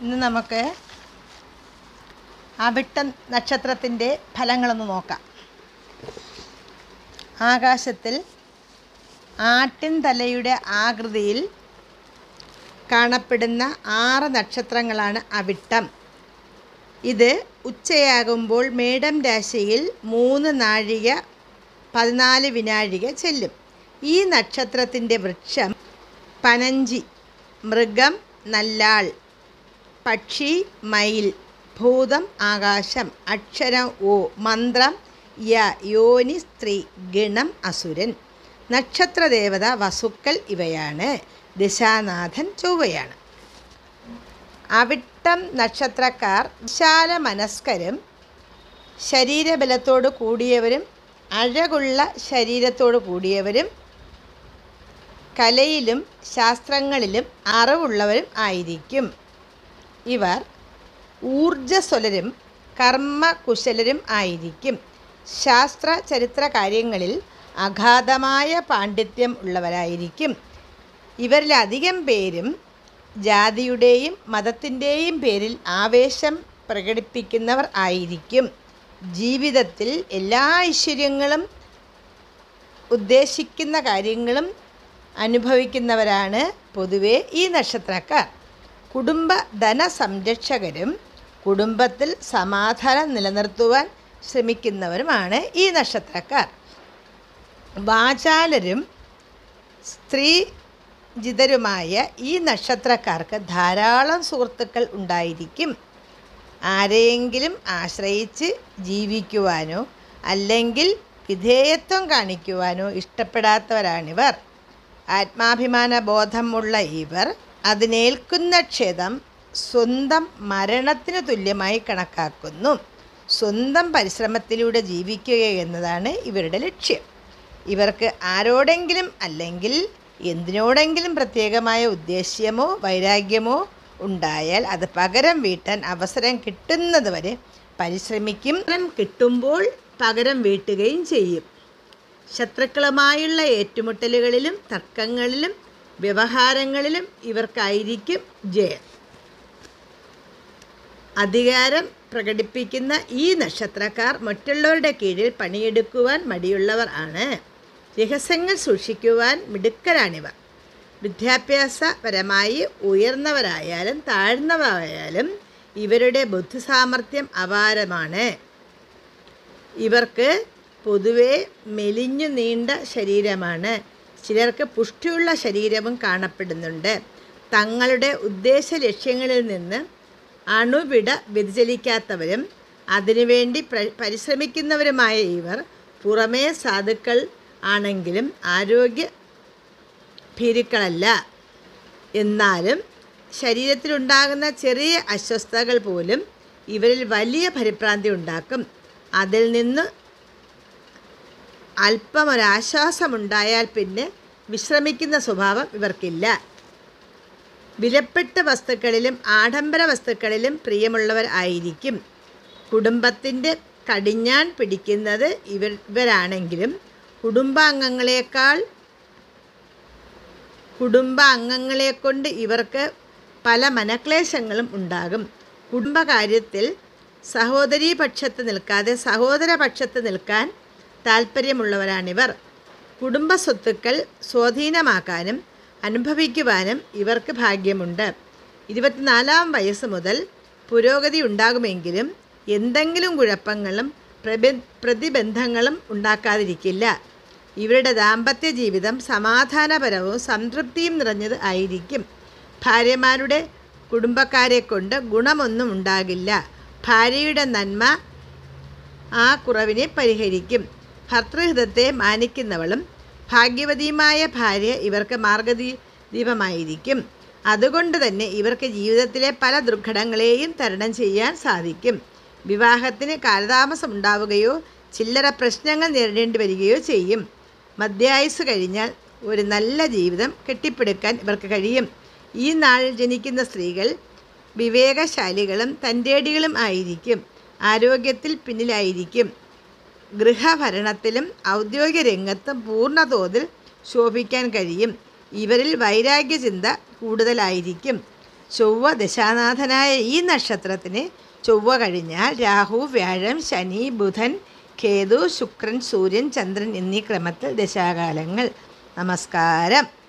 ഇന്ന് നമുക്ക് അവിട്ടം നക്ഷത്രത്തിന്റെ ഫലങ്ങളൊന്ന് നോക്കാം. ആകാശത്തിൽ ആട്ടിൻ തലയുടെ ആകൃതിയിൽ കാണപ്പെടുന്ന ആറ് നക്ഷത്രങ്ങളാണ് അവിട്ടം. ഇത് ഉച്ചയാകുമ്പോൾ മേടം രാശിയിൽ മൂന്ന് നാഴിക പതിനാല് വിനാഴിക ചെല്ലും. ഈ നക്ഷത്രത്തിന്റെ വൃക്ഷം പനഞ്ചി മൃഗം നല്ലാൾ. പക്ഷി മയിൽ ഭൂതം ആകാശം അക്ഷരം ഓ മന്ത്രം യ യോനി സ്ത്രീ ഗണം അസുരൻ. നക്ഷത്രദേവത വസുക്കൾ ഇവയാണ്. ദിശാനാഥൻ ചൊവ്വയാണ്. അവിട്ടം നക്ഷത്രക്കാർ വിശാല മനസ്കരും ശരീരബലത്തോട് കൂടിയവരും അഴകുള്ള ശരീരത്തോട് കൂടിയവരും കലയിലും ശാസ്ത്രങ്ങളിലും അറിവുള്ളവരും ആയിരിക്കും. ഇവർ ഊർജസ്വലരും കർമ്മകുശലരും ആയിരിക്കും. ശാസ്ത്ര ചരിത്ര കാര്യങ്ങളിൽ അഗാധമായ പാണ്ഡിത്യം ഉള്ളവരായിരിക്കും. ഇവരിലധികം പേരും ജാതിയുടെയും മതത്തിന്റെയും പേരിൽ ആവേശം പ്രകടിപ്പിക്കുന്നവർ ആയിരിക്കും. ജീവിതത്തിൽ എല്ലാ ഐശ്വര്യങ്ങളും ഉദ്ദേശിക്കുന്ന കാര്യങ്ങളും അനുഭവിക്കുന്നവരാണ് പൊതുവെ ഈ നക്ഷത്രക്കാർ. കുടുംബ ധനസംരക്ഷകരും കുടുംബത്തിൽ സമാധാനം നിലനിർത്തുവാൻ ശ്രമിക്കുന്നവരുമാണ് ഈ നക്ഷത്രക്കാർ. വാചാലരും സ്ത്രീ സ്ത്രീജിതരുമായ ഈ നക്ഷത്രക്കാർക്ക് ധാരാളം സുഹൃത്തുക്കൾ ഉണ്ടായിരിക്കും. ആരെയെങ്കിലും ആശ്രയിച്ച് ജീവിക്കുവാനോ അല്ലെങ്കിൽ വിധേയത്വം കാണിക്കുവാനോ ഇഷ്ടപ്പെടാത്തവരാണിവർ. ആത്മാഭിമാന ബോധമുള്ള ഇവർ അതിനേൽക്കുന്ന ക്ഷതം സ്വന്തം മരണത്തിന് തുല്യമായി കണക്കാക്കുന്നു. സ്വന്തം പരിശ്രമത്തിലൂടെ ജീവിക്കുക എന്നതാണ് ഇവരുടെ ലക്ഷ്യം. ഇവർക്ക് ആരോടെങ്കിലും അല്ലെങ്കിൽ എന്തിനോടെങ്കിലും പ്രത്യേകമായ ഉദ്ദേശ്യമോ വൈരാഗ്യമോ ഉണ്ടായാൽ അത് പകരം വീട്ടാൻ അവസരം കിട്ടുന്നത് വരെ പരിശ്രമിക്കും. കിട്ടുമ്പോൾ പകരം വീട്ടുകയും ചെയ്യും. ശത്രുക്കളുമായുള്ള ഏറ്റുമുട്ടലുകളിലും തർക്കങ്ങളിലും വ്യവഹാരങ്ങളിലും ഇവർക്കായിരിക്കും ജയം. അധികാരം പ്രകടിപ്പിക്കുന്ന ഈ നക്ഷത്രക്കാർ മറ്റുള്ളവരുടെ കീഴിൽ പണിയെടുക്കുവാൻ മടിയുള്ളവർ ആണ്. രഹസ്യങ്ങൾ സൂക്ഷിക്കുവാൻ മിടുക്കരാണിവർ. വിദ്യാഭ്യാസപരമായി ഉയർന്നവരായാലും താഴ്ന്നവരായാലും ഇവരുടെ ബുദ്ധിസാമർഥ്യം അപാരമാണ്. ഇവർക്ക് പൊതുവെ മെലിഞ്ഞു നീണ്ട ശരീരമാണ്. ചിലർക്ക് പുഷ്ടിയുള്ള ശരീരവും കാണപ്പെടുന്നുണ്ട്. തങ്ങളുടെ ഉദ്ദേശ ലക്ഷ്യങ്ങളിൽ നിന്ന് അണുവിട വ്യതിചലിക്കാത്തവരും അതിനുവേണ്ടി പ്ര പരിശ്രമിക്കുന്നവരുമായ ഇവർ പുറമേ സാധുക്കൾ ആണെങ്കിലും ആരോഗ്യ ഭീരുക്കളല്ല. എന്നാലും ശരീരത്തിലുണ്ടാകുന്ന ചെറിയ അസ്വസ്ഥതകൾ പോലും ഇവരിൽ വലിയ പരിഭ്രാന്തി ഉണ്ടാക്കും. അതിൽ നിന്ന് അല്പമൊരാശ്വാസമുണ്ടായാൽ പിന്നെ വിശ്രമിക്കുന്ന സ്വഭാവം ഇവർക്കില്ല. വിലപ്പെട്ട വസ്തുക്കളിലും ആഡംബര വസ്തുക്കളിലും പ്രിയമുള്ളവർ ആയിരിക്കും. കുടുംബത്തിന്റെ കടിഞ്ഞാൻ പിടിക്കുന്നത് ഇവർ ഇവരാണെങ്കിലും കുടുംബാംഗങ്ങളെക്കാൾ കുടുംബാംഗങ്ങളെ കൊണ്ട് ഇവർക്ക് പല മനക്ലേശങ്ങളും ഉണ്ടാകും. കുടുംബകാര്യത്തിൽ സഹോദരീ പക്ഷത്ത് നിൽക്കാതെ സഹോദരപക്ഷത്ത് നിൽക്കാൻ താല്പര്യമുള്ളവരാണിവർ. കുടുംബ സ്വത്തുക്കൾ സ്വാധീനമാക്കാനും അനുഭവിക്കുവാനും ഇവർക്ക് ഭാഗ്യമുണ്ട്. ഇരുപത്തിനാലാം വയസ്സ് മുതൽ പുരോഗതി ഉണ്ടാകുമെങ്കിലും എന്തെങ്കിലും കുഴപ്പങ്ങളും പ്രതിബന്ധങ്ങളും ഉണ്ടാക്കാതിരിക്കില്ല. ഇവരുടെ ദാമ്പത്യ ജീവിതം സമാധാനപരവും സംതൃപ്തിയും നിറഞ്ഞത് ആയിരിക്കും. ഭാര്യമാരുടെ കുടുംബക്കാരെ കൊണ്ട് ഗുണമൊന്നും ഉണ്ടാകില്ല. ഭാര്യയുടെ നന്മ ആ കുറവിനെ പരിഹരിക്കും. ഭർത്തൃഹിതത്തെ മാനിക്കുന്നവളും ഭാഗ്യവതിയുമായ ഭാര്യ ഇവർക്ക് മാർഗദീ ദീപമായിരിക്കും അതുകൊണ്ട് തന്നെ ഇവർക്ക് ജീവിതത്തിലെ പല ദുർഘടങ്ങളെയും തരണം ചെയ്യാൻ സാധിക്കും. വിവാഹത്തിന് കാലതാമസം ഉണ്ടാവുകയോ ചില്ലറ പ്രശ്നങ്ങൾ നേരിടേണ്ടി വരികയോ ചെയ്യും. മധ്യായുസ് കഴിഞ്ഞാൽ ഒരു നല്ല ജീവിതം കെട്ടിപ്പടുക്കാൻ ഇവർക്ക് കഴിയും. ഈ നാളിൽ ജനിക്കുന്ന സ്ത്രീകൾ വിവേകശാലികളും തന്റേടികളും ആയിരിക്കും. ആരോഗ്യത്തിൽ പിന്നിലായിരിക്കും. ഗൃഹഭരണത്തിലും ഔദ്യോഗിക രംഗത്തും പൂർണതോതിൽ ശോഭിക്കാൻ കഴിയും. ഇവരിൽ വൈരാഗ്യചിന്ത കൂടുതലായിരിക്കും. ചൊവ്വ ദശാനാഥനായ ഈ നക്ഷത്രത്തിന് ചൊവ്വ കഴിഞ്ഞാൽ രാഹു വ്യാഴം ശനി ബുധൻ കേതു ശുക്രൻ സൂര്യൻ ചന്ദ്രൻ എന്നീ ക്രമത്തിൽ ദശാകാലങ്ങൾ. നമസ്കാരം.